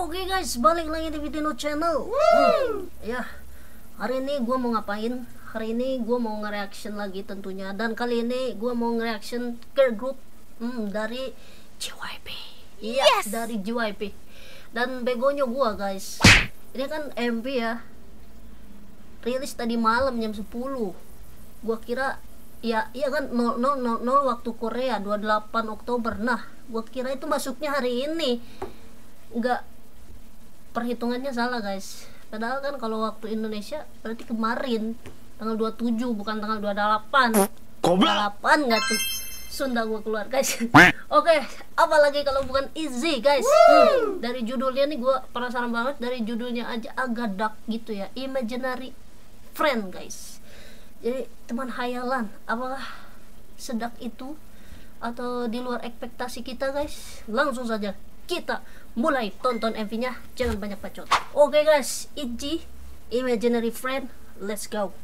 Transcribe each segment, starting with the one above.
Oke guys, balik lagi di Vitino Channel. Hmm, ya, hari ini gue mau ngapain? Hari ini gue mau nge-reaction lagi tentunya. Dan kali ini gue mau nge-reaction girl group hmm, dari JYP. Iya, Yes! dari JYP. Dan begonya gue guys, ini kan MV ya. Rilis tadi malam jam 10 Gua kira ya iya kan 0000 waktu Korea 28 Oktober. Nah, gua kira itu masuknya hari ini. Enggak perhitungannya salah, guys. Padahal kan kalau waktu Indonesia berarti kemarin tanggal 27 bukan tanggal 28. Goblok. 28 enggak tuh? Sunda gua keluar, guys. Oke, apalagi kalau bukan easy, guys. Hmm, dari judulnya nih gua penasaran banget dari judulnya aja agak dark gitu ya. Imaginary friend, guys jadi teman hayalan apakah sedak itu atau di luar ekspektasi kita guys langsung saja kita mulai tonton MV nya jangan banyak bacot oke guys Iji imaginary friend let's go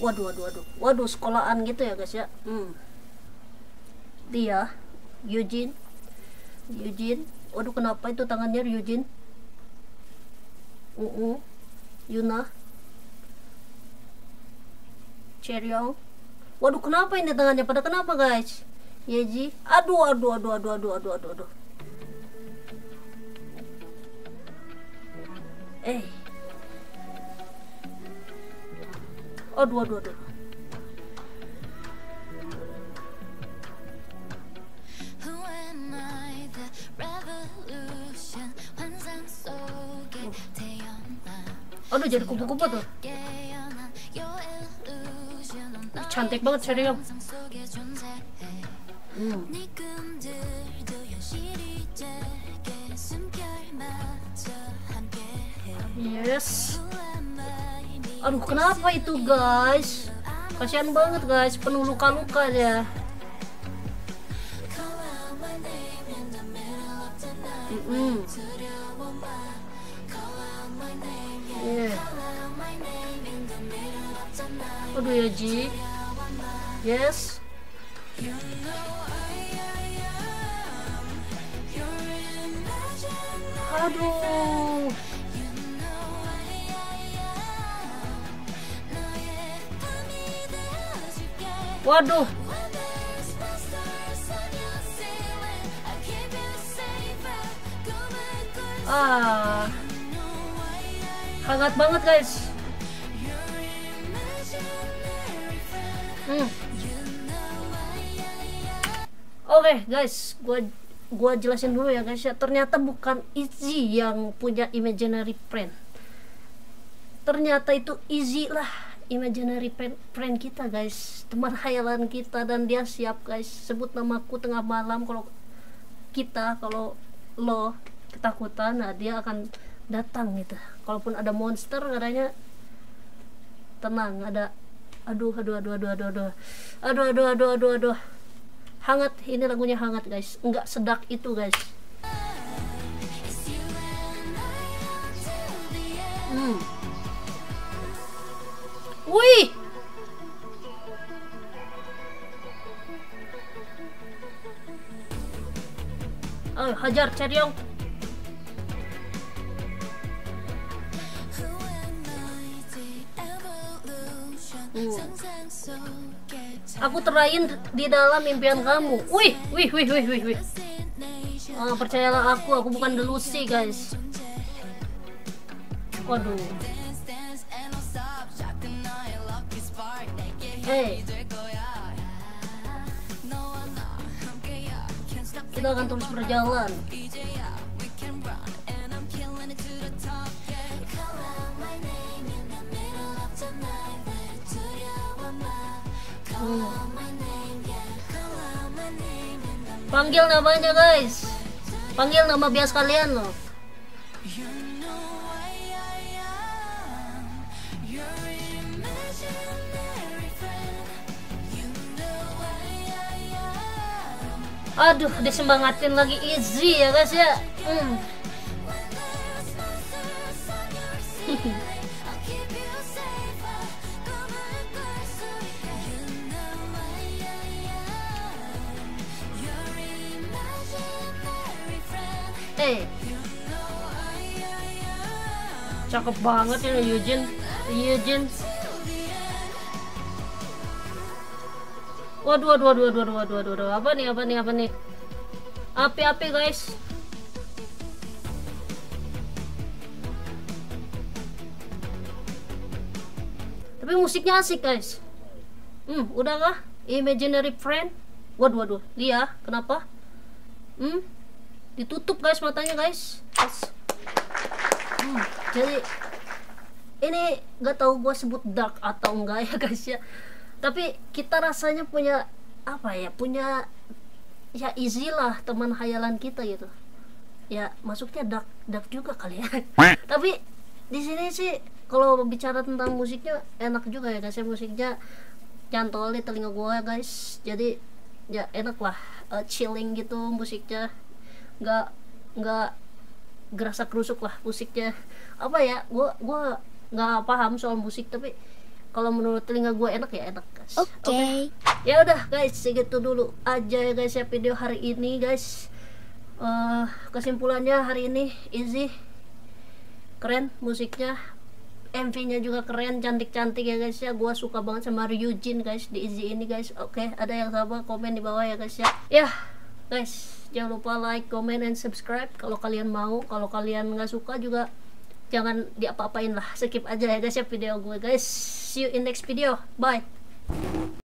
waduh waduh waduh waduh sekolahan gitu ya guys ya hmm. dia Eugene Eugene waduh kenapa itu tangannya Eugene uh -uh. Yuna Cheryong. Waduh, kenapa ini tangannya pada kenapa, guys? Yeji. Aduh, aduh, aduh, aduh, aduh, aduh, aduh, aduh. 에이. 어두 어두 어두. 어두 저리 고보 고보도. 잔뜩 먹어 차려. 음. guys. Aduh kenapa itu guys? Kasihan banget guys. Penuh luka-luka ya aduh ya Ji. Yes. Aduh. 꿀 Ah, hangat banget, guys. Hmm. Oke guys, gua gua jelasin dulu ya guys ya. Ternyata bukan Izzy yang punya imaginary friend. Ternyata itu Izzy lah imaginary friend, kita guys, teman hayalan kita dan dia siap guys. Sebut namaku tengah malam kalau kita kalau lo ketakutan, nah dia akan datang gitu. Kalaupun ada monster katanya tenang, ada aduh aduh aduh aduh aduh aduh aduh aduh aduh aduh aduh hangat ini lagunya hangat guys nggak sedak itu guys hmm. Wih. Ayo hajar Ceryong. Hmm. Aku terain di dalam impian kamu. Wih, wih, wih, wih, wih, wih. Eh, percayalah aku, aku bukan delusi, guys. Waduh. Kita akan terus berjalan. Panggil namanya guys. Panggil nama bias kalian loh. aduh disemangatin lagi easy ya guys ya. Hmm. Eh. cakep banget ini Eugene. Iya, Eugene. Waduh waduh waduh waduh waduh waduh, waduh. apa nih apa nih apa nih? Api-api guys. Tapi musiknya asik guys. Hmm udah imaginary friend. Waduh waduh. Lia kenapa? Hmm ditutup guys matanya guys. Guys. Hmm, jadi ini nggak tahu gue sebut dark atau enggak ya guys ya tapi kita rasanya punya apa ya punya ya easy lah teman hayalan kita gitu. Ya masuknya dark dark juga kali ya. Tapi di sini sih kalau bicara tentang musiknya enak juga ya guys ya musiknya nyantol di telinga gue guys. Jadi ya enak lah eh, chilling gitu musiknya. Nggak nggak gerasa kerusuk lah musiknya. Apa ya gua gua nggak paham soal musik tapi kalau menurut telinga gue enak ya enak guys. Okay. ya udah guys segitu dulu aja ya guys ya video hari ini guys. Eh, kesimpulannya hari ini easy. Keren musiknya. MV-nya juga keren cantik-cantik ya guys ya. Gua suka banget sama Ryujin guys di Easy ini guys. Oke ada yang sama komen di bawah ya guys ya. Ya guys jangan lupa like comment and subscribe. Kalau kalian mau kalau kalian nggak suka juga jangan diapa-apain lah. Skip aja ya guys ya video gue guys see you in next video. Bye